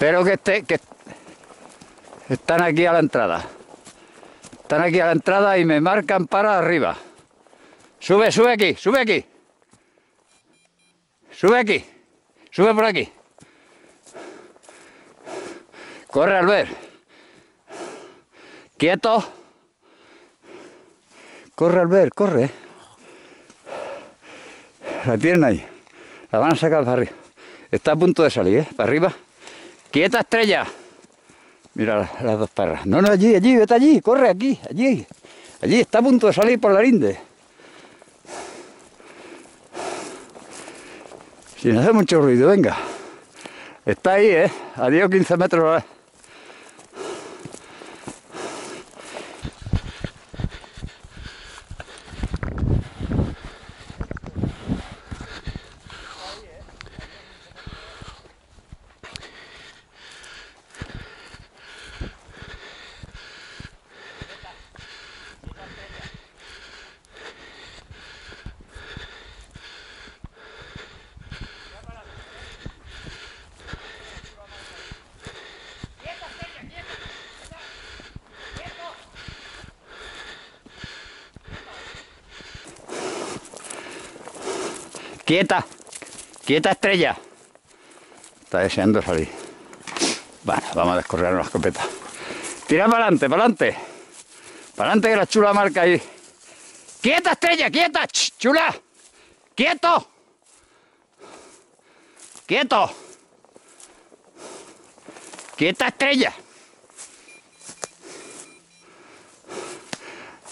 Espero que esté, que están aquí a la entrada. Están aquí a la entrada y me marcan para arriba. Sube, sube aquí, sube aquí. Sube aquí. Sube por aquí. Corre, Albert. Quieto. Corre, Albert, corre. La tienen ahí. La van a sacar para arriba. Está a punto de salir, ¿eh? Para arriba. Quieta, estrella. Mira las, dos perras. No, no, allí, allí, vete allí. Corre aquí, allí. Allí, está a punto de salir por la linde. Sin hacer mucho ruido, venga. Está ahí, ¿eh? Adiós 15 metros. Quieta. Quieta, estrella. Está deseando salir. Bueno, vamos a descorrer la escopeta. Tira para adelante, para adelante. Para adelante que la chula marca ahí. ¡Quieta, estrella! ¡Quieta! Ch, ¡Chula! ¡Quieto! ¡Quieto! ¡Quieta, estrella!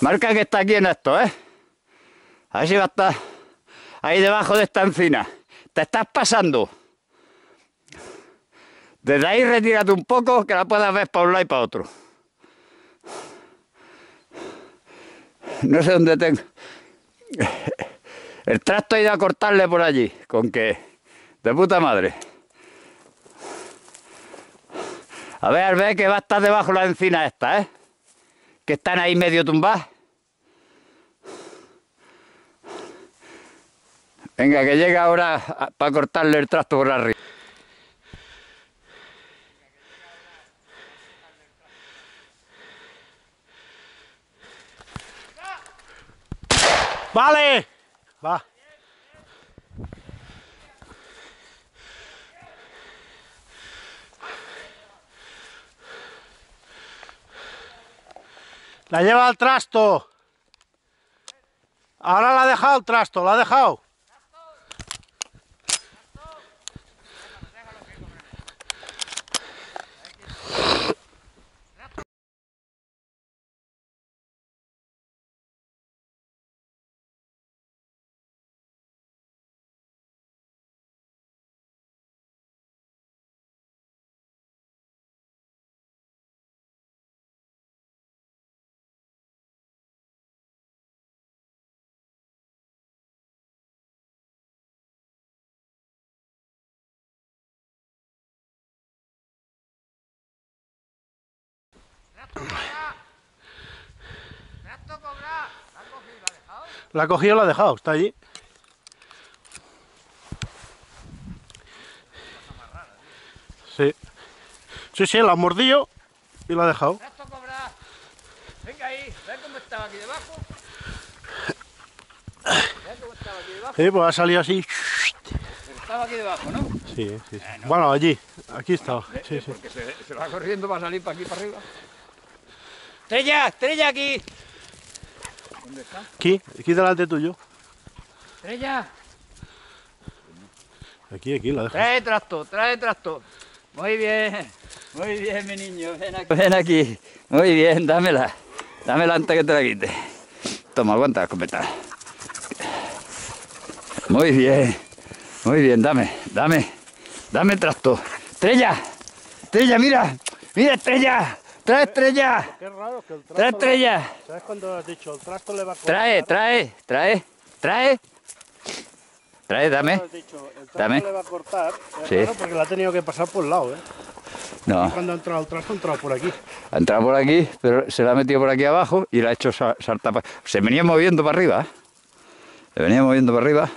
Marca que está aquí en esto, ¿eh? A ver si va a estar ahí debajo de esta encina. Te estás pasando. Desde ahí retírate un poco que la puedas ver para un lado y para otro. No sé dónde tengo. El tracto ha ido a cortarle por allí. Con que. De puta madre. A ver, ve que va a estar debajo la encina esta, ¿eh? Que están ahí medio tumbadas. Venga, que llega ahora para cortarle el tracto por arriba. ¡Vale! Va. La lleva al trasto. Ahora la ha dejado el trasto, la ha dejado. La ha cogido la ha dejado, está allí. Sí. Sí, sí, la ha mordido y la ha dejado. Venga ahí, ve cómo estaba aquí debajo. Ve cómo estaba aquí debajo. Sí, pues ha salido así. Pero estaba aquí debajo, ¿no? Sí, sí, sí. Bueno, allí, aquí estaba. Sí, sí. Porque se, se va corriendo para salir para aquí para arriba. Estrella, estrella aquí. ¿Dónde está? Aquí, aquí delante tuyo. Estrella. Aquí, aquí, la dejo. Trae trasto, trae trasto. Muy bien, muy bien, mi niño. Ven aquí. Ven aquí. Muy bien, dámela. Dámela antes que te la quite. Toma, aguanta la escopeta. Muy bien, muy bien, dame, dame, dame trasto. Estrella, estrella, mira, mira, estrella, trae estrella, Qué raro que el trae estrella. ¿Sabes cuando has dicho el trasto le va a Trae, trae, trae, trae. Trae, dame. Has dicho, el trasto Dame. le va a cortar. Es Sí. raro porque la ha tenido que pasar por el lado, ¿eh? No. Cuando ha entrado el trasto, ha entrado por aquí. Ha entrado por aquí, pero se la ha metido por aquí abajo y la ha hecho sa- saltar. Se venía moviendo para arriba. ¿eh? Se venía moviendo para arriba.